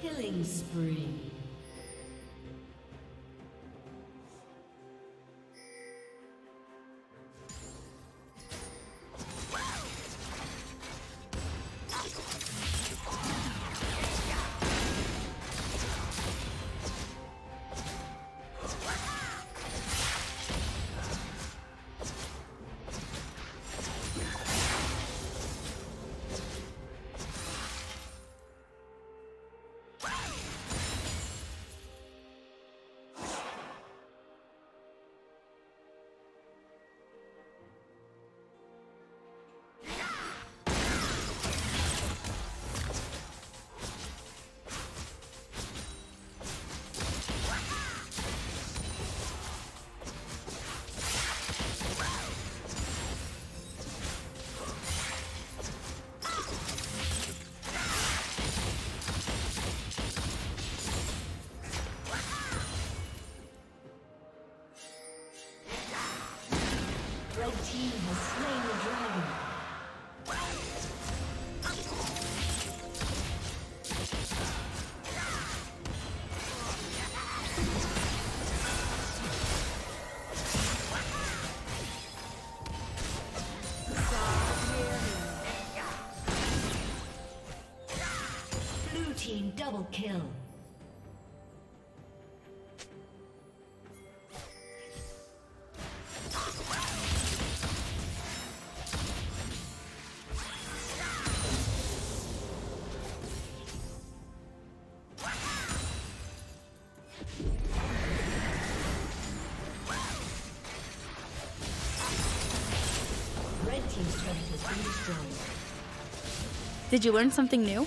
Killing spree. Double kill. Did you learn something new?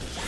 Rampage.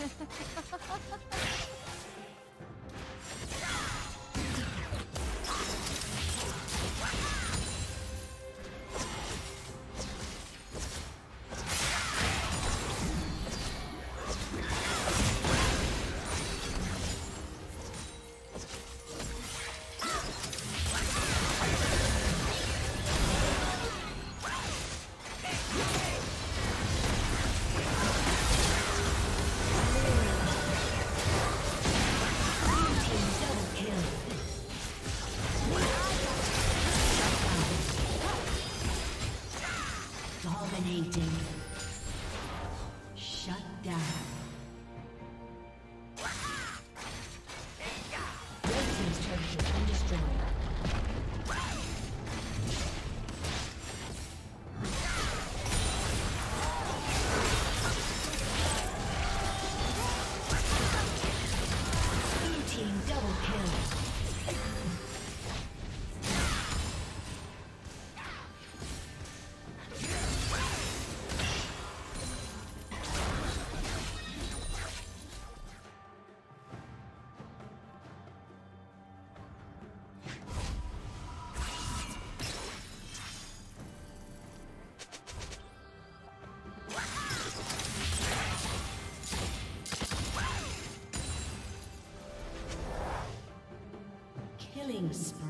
ハハハハ! Zone. Killing spree.